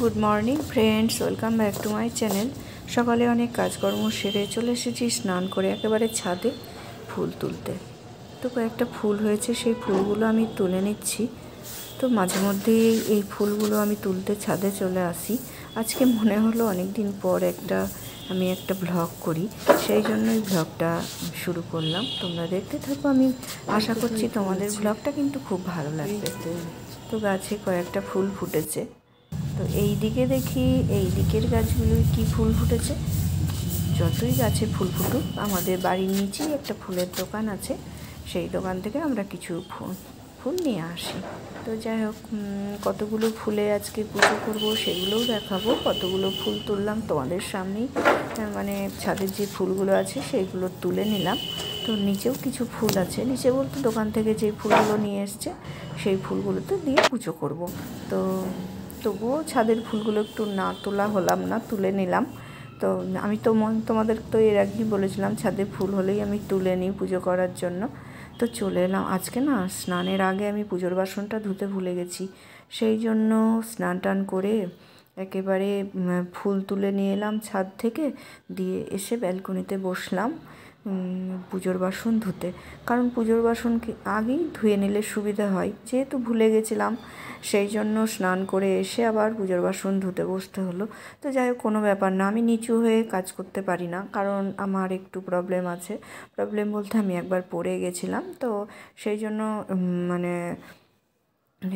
Good morning friends welcome back to my channel সকালে অনেক কাজকর্ম সেরে চলে এসেছি স্নান করে একেবারে ছাদে ফুল তুলতে। তো কয়েকটা ফুল হয়েছে সেই ফুলগুলো আমি তুলে নিচ্ছি। তো মাঝে মধ্যেই এই ফুলগুলো আমি তুলতে ছাদে চলে আসি। আজকে মনে হলো অনেক দিন পর একটা আমি একটা ভ্লগ করি। সেই জন্যই ভ্লগটা শুরু করলাম। তোমরা দেখতে থাকো আমি আশা করছি তোমাদের ভ্লগটা কিন্তু খুব ভালো লাগবে। তো গাছে কয়েকটা ফুল ফুটেছে। তো এই দিকে দেখি এই দিকের গাছগুলোই কি ফুল ফুটেছে? যতই গাছে ফুল ফুটুক, আমাদের বাড়ির নিচেই একটা ফুলের দোকান আছে। সেই দোকান থেকে আমরা কিছু ফুল ফুল নিয়ে আসি। তো যাই হোক কতগুলো ফুলে আজকে পুজো করব সেগুলোও দেখাবো। কতগুলো ফুল তুললাম তোমাদের সামনেই। মানে ছাদের যে ফুলগুলো আছে সেইগুলো তুলে নিলাম। তো নিচেও কিছু ফুল আছে। নিচে বলতে দোকান থেকে যে ফুলগুলো নিয়ে এসছে, সেই ফুলগুলোতে দিয়ে পুজো করব। তো তবুও ছাদের ফুলগুলো একটু না তোলা হলাম না, তুলে নিলাম। তো আমি তো তোমাদের তো এর আগেই বলেছিলাম ছাদে ফুল হলেই আমি তুলে নিই পুজো করার জন্য। তো চলে এলাম। আজকে না স্নানের আগে আমি পুজোর বাসনটা ধুতে ভুলে গেছি। সেই জন্য স্নান টান করে একেবারে ফুল তুলে নিয়ে এলাম ছাদ থেকে। দিয়ে এসে ব্যালকনিতে বসলাম। পুজোর বাসন ধুতে। কারণ পুজোর বাসন আগেই ধুয়ে নিলে সুবিধা হয়। যেহেতু ভুলে গেছিলাম, সেই জন্য স্নান করে এসে আবার পুজোর বাসন ধুতে বসতে হলো। তো যাই হোক, কোনো ব্যাপার না, আমি নিচু হয়ে কাজ করতে পারি না। কারণ আমার একটু প্রবলেম আছে। প্রবলেম বলতে আমি একবার পড়ে গেছিলাম, তো সেই জন্য মানে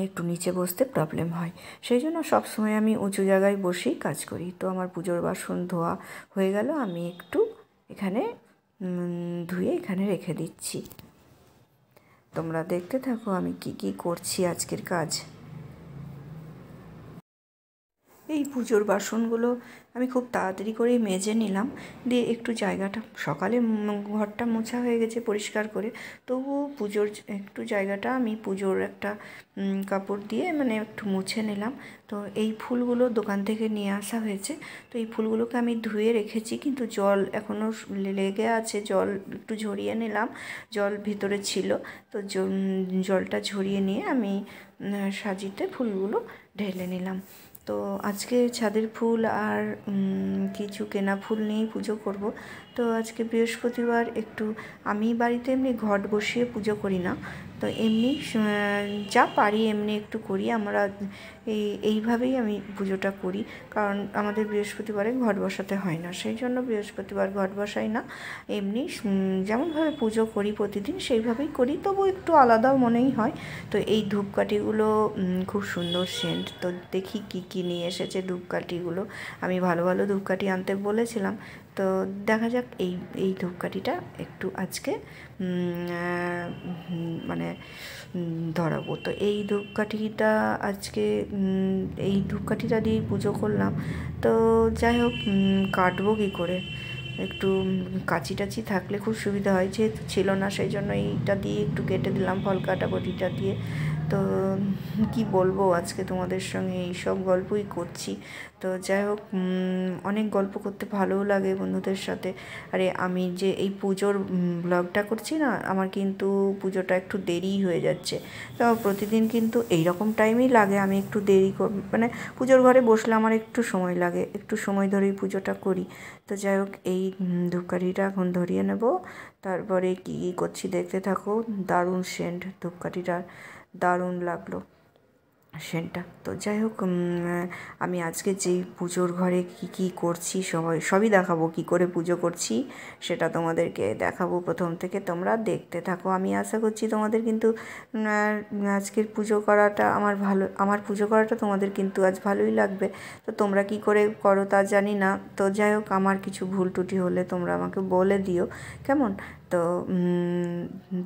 একটু নিচে বসতে প্রবলেম হয়। সেই জন্য সবসময় আমি উঁচু জায়গায় বসেই কাজ করি। তো আমার পুজোর বাসন ধোয়া হয়ে গেল, আমি একটু এখানে ধুয়ে এখানে রেখে দিচ্ছি। তোমরা দেখতে থাকো আমি কি কি করছি আজকের কাজ। এই পুজোর বাসনগুলো আমি খুব তাড়াতাড়ি করে মেজে নিলাম। দিয়ে একটু জায়গাটা, সকালে ঘরটা মোছা হয়ে গেছে পরিষ্কার করে। তবুও পুজোর একটু জায়গাটা আমি পুজোর একটা কাপড় দিয়ে মানে একটু মুছে নিলাম। তো এই ফুলগুলো দোকান থেকে নিয়ে আসা হয়েছে। তো এই ফুলগুলোকে আমি ধুয়ে রেখেছি, কিন্তু জল এখনও লেগে আছে, জল একটু ঝরিয়ে নিলাম। জল ভিতরে ছিল, তো জলটা ঝরিয়ে নিয়ে আমি সাজিতে ফুলগুলো ঢেলে নিলাম। তো আজকে ছাদের ফুল আর কিছু কেনা ফুল নিয়েই পুজো করব। তো আজকে বৃহস্পতিবার, একটু আমি বাড়িতে এমনি ঘট বসিয়ে পুজো করি না। তো এমনি যা পারি এমনি একটু করি। আমরা এই, এইভাবেই আমি পুজোটা করি। কারণ আমাদের বৃহস্পতিবারে ঘট বসাতে হয় না। সেই জন্য বৃহস্পতিবার ঘট বসাই না। এমনি যেমনভাবে পুজো করি প্রতিদিন, সেইভাবেই করি। তবু একটু আলাদাও মনেই হয়। তো এই ধূপকাঠিগুলো খুব সুন্দর সেন্ট তো দেখি কি কি নিয়ে এসেছে ধূপকাঠিগুলো। আমি ভালো ভালো ধূপকাঠি আনতে বলেছিলাম। তো দেখা যাক এই এই ধূপকাঠিটা একটু আজকে মানে ধরাবো। তো এই ধূপকাঠিটা আজকে এই ধূপকাঠিটা দিয়ে পুজো করলাম। তো যাই হোক কাটবো কী করে? একটু কাচি টাচি থাকলে খুব সুবিধা হয়। যেহেতু ছিল না, সেই জন্য এইটা দিয়ে একটু কেটে দিলাম ফল কাটা বটিটা দিয়ে। তো কি বলব আজকে তোমাদের সঙ্গে এই সব গল্পই করছি। তো যাই হোক অনেক গল্প করতে ভালোও লাগে বন্ধুদের সাথে। আরে আমি যে এই পুজোর ব্লগটা করছি না, আমার কিন্তু পুজোটা একটু দেরি হয়ে যাচ্ছে। তো প্রতিদিন কিন্তু এই রকম টাইমেই লাগে, আমি একটু দেরি মানে পুজোর ঘরে বসলে আমার একটু সময় লাগে, একটু সময় ধরেই পুজোটা করি। তো যাই হোক, এই ধূপকাঠিটা এখন ধরিয়ে নেব। তারপরে কী কী করছি দেখতে থাকো। দারুণ সেন্ট ধূপকাঠিটার। দারুণ লাগল সেন্টটা তো যাই হোক আমি আজকে যেই পুজোর ঘরে কি কি করছি, সবাই, সবই দেখাবো, কি করে পুজো করছি, সেটা তোমাদেরকে দেখাবো প্রথম থেকে। তোমরা দেখতে থাকো। আমি আশা করছি তোমাদের কিন্তু আজকের পুজো করাটা আমার ভালো, আমার পুজো করাটা তোমাদের কিন্তু আজ ভালোই লাগবে। তো তোমরা কি করে করো তা জানি না। তো যাই হোক, আমার কিছু ভুল টুটি হলে তোমরা আমাকে বলে দিও। কেমন? তো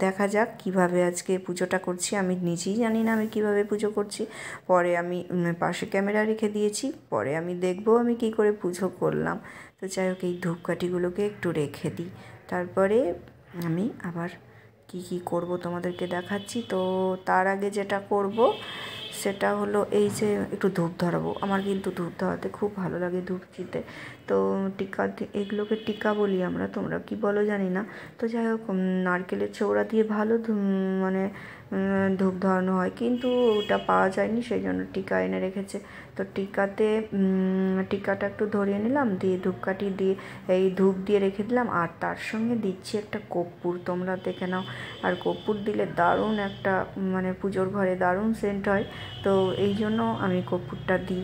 দেখা যাক কীভাবে আজকে পুজোটা করছি। আমি নিজেই জানি না আমি কীভাবে পুজো করছি। পরে আমি পাশে ক্যামেরা রেখে দিয়েছি, পরে আমি দেখব আমি কি করে পুজো করলাম। তো যাই হোক, এই ধূপকাঠিগুলোকে একটু রেখে দিই। তারপরে আমি আবার কি কি করব তোমাদেরকে দেখাচ্ছি। তো তার আগে যেটা করব সেটা হলো এই যে একটু ধূপ ধরাবো। আমার কিন্তু ধূপ ধরাতে খুব ভালো লাগে ধূপ দিতে তো টিকা এগুলোকে টিকা বলি আমরা, তোমরা কি বলো জানি না। তো যাই হোক নারকেলের চৌড়া দিয়ে ভালো মানে ধূপ ধরানো হয়। কিন্তু ওটা পাওয়া যায়নি, সেই জন্য টিকা এনে রেখেছে। তো টিকাতে টিকাটা একটু ধরিয়ে নিলাম, দিয়ে ধূপকাঠি দিয়ে এই ধূপ দিয়ে রেখে দিলাম। আর তার সঙ্গে দিচ্ছি একটা কর্পূর, তোমরা দেখে নাও। আর কর্পূর দিলে দারুণ একটা মানে পুজোর ঘরে দারুণ সেন্ট হয়। তো এই জন্য আমি কর্পূরটা দিই।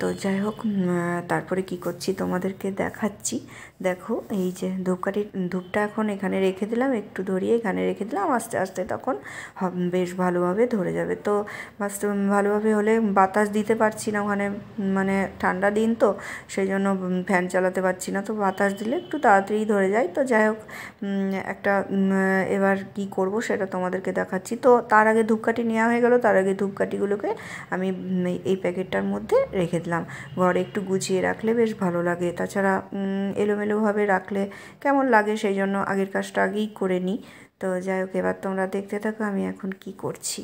তো যাই হোক তারপরে কি করছি তোমাদেরকে দেখাচ্ছি। দেখো, এই যে ধূপকাঠি ধূপটা এখন এখানে রেখে দিলাম, একটু ধরিয়ে এখানে রেখে দিলাম, আস্তে আস্তে তখন বেশ ভালোভাবে ধরে যাবে। তো ভালোভাবে হলে বাতাস দিতে পারছি না ওখানে মানে ঠান্ডা দিন তো, সেই জন্য ফ্যান চালাতে পারছি না। তো বাতাস দিলে একটু তাড়াতাড়ি ধরে যায় তো যাই হোক একটা এবার কি করব সেটা তোমাদেরকে দেখাচ্ছি। তো তার আগে ধূপকাঠি নেওয়া হয়ে গেল, তার আগে ধূপকাঠিগুলোকে আমি এই প্যাকেটটার মধ্যে রেখে দিলাম। ঘরে একটু গুছিয়ে রাখলে বেশ ভালো লাগে। তাছাড়া এলোমেলোভাবে রাখলে কেমন লাগে সেই জন্য আগের কাজটা আগেই করে নিই তো যাই হোক, এবার তোমরা দেখতে থাকো আমি এখন কি করছি।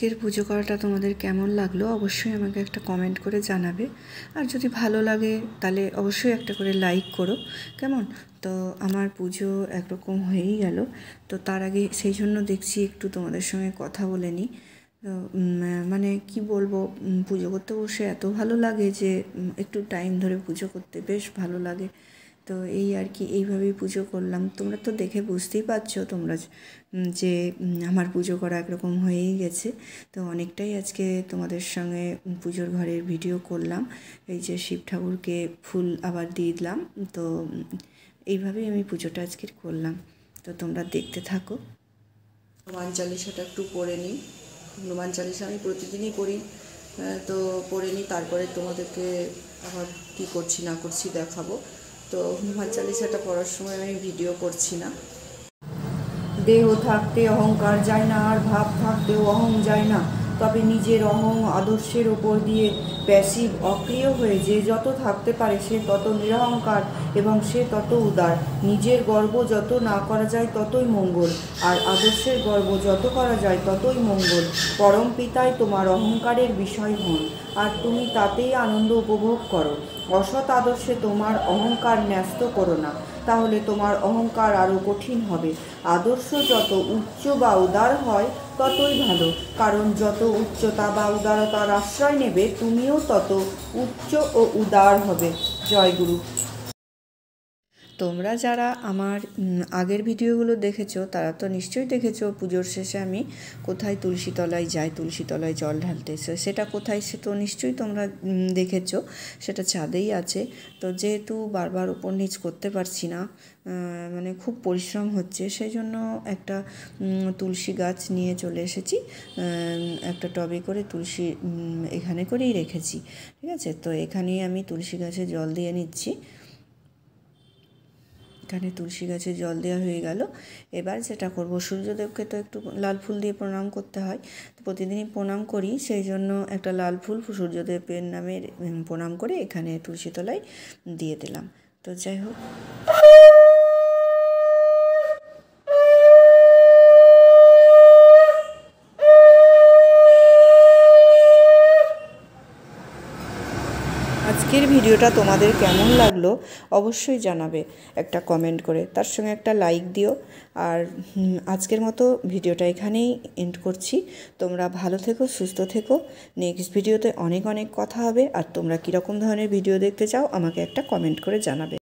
আজকের পুজো করাটা তোমাদের কেমন লাগল অবশ্যই আমাকে একটা কমেন্ট করে জানাবে। আর যদি ভালো লাগে তাহলে অবশ্যই একটা করে লাইক করো। কেমন? তো আমার পুজো একরকম হয়েই গেল। তো তার আগে সেই জন্য দেখছি একটু তোমাদের সঙ্গে কথা বলে নিই। মানে কি বলব পুজো করতে বসে এত ভালো লাগে যে একটু টাইম ধরে পুজো করতে বেশ ভালো লাগে। তো এই আর কি, এইভাবেই পুজো করলাম। তোমরা তো দেখে বুঝতেই পারছ তোমরা যে আমার পুজো করা একরকম হয়েই গেছে। তো অনেকটাই আজকে তোমাদের সঙ্গে পুজোর ঘরের ভিডিও করলাম। এই যে শিব ঠাকুরকে ফুল আবার দিয়ে দিলাম। তো এইভাবেই আমি পুজোটা আজকের করলাম। তো তোমরা দেখতে থাকো। হনুমান চালিশাটা একটু পড়ে নিই। হনুমান চালিশা আমি প্রতিদিনই করি। তো পড়ে নিই, তারপরে তোমাদেরকে আবার কী করছি না করছি দেখাবো। তো হনুমান চালিসাটা পড়ার সময় আমি ভিডিও করছি না। দেহ থাকতে অহংকার যায় না, আর ভাব থাকতেও অহং যায় না। তবে নিজের অহং আদর্শের ওপর দিয়ে প্যাসিভ অক্রিয় হয়ে যে যত থাকতে পারে সে তত নিরহংকার এবং সে তত উদার। নিজের গর্ব যত না করা যায় ততই মঙ্গল, আর আদর্শের গর্ব যত করা যায় ততই মঙ্গল। পরম পিতায় তোমার অহংকারের বিষয় হন, আর তুমি তাতেই আনন্দ উপভোগ করো। অসৎ আদর্শে তোমার অহংকার ন্যস্ত করো না, তাহলে তোমার অহংকার আরও কঠিন হবে। আদর্শ যত উচ্চ বা উদার হয় ততই ভালো। কারণ যত উচ্চতা বা উদারতার আশ্রয় নেবে, তুমিও তত উচ্চ ও উদার হবে। জয়গুরু তোমরা যারা আমার আগের ভিডিওগুলো দেখেছ, তারা তো নিশ্চয়ই দেখেছ পুজোর শেষে আমি কোথায় তুলসী তলায় যাই তুলসী তলায় জল ঢালতে। সেটা কোথায় সে তো নিশ্চয়ই তোমরা দেখেছ, সেটা ছাদেই আছে। তো যেহেতু বারবার ওপর নিচ করতে পারছি না মানে খুব পরিশ্রম হচ্ছে সেই জন্য একটা তুলসী গাছ নিয়ে চলে এসেছি। একটা টবে করে তুলসী এখানে করেই রেখেছি। ঠিক আছে? তো এখানেই আমি তুলসী গাছে জল দিয়ে নিচ্ছি। এখানে তুলসী গাছে জল দেওয়া হয়ে গেল। এবার যেটা করব। সূর্যদেবকে তো একটু লাল ফুল দিয়ে প্রণাম করতে হয়। তো প্রতিদিনই প্রণাম করি। সেই জন্য একটা লাল ফুল সূর্যদেবের নামে প্রণাম করে এখানে তুলসী তলায় দিয়ে দিলাম। তো যাই হোক। ভিডিওটা তোমাদের কেমন লাগল অবশ্যই জানাবে একটা কমেন্ট করে। তার সঙ্গে একটা লাইক দিও। আর আজকের মতো ভিডিওটা এখানেই এন্ড করছি। তোমরা ভালো থেকো, সুস্থ থেকো। নেক্সট ভিডিওতে অনেক অনেক কথা হবে। আর তোমরা কীরকম ধরনের ভিডিও দেখতে চাও, আমাকে একটা কমেন্ট করে জানাবে।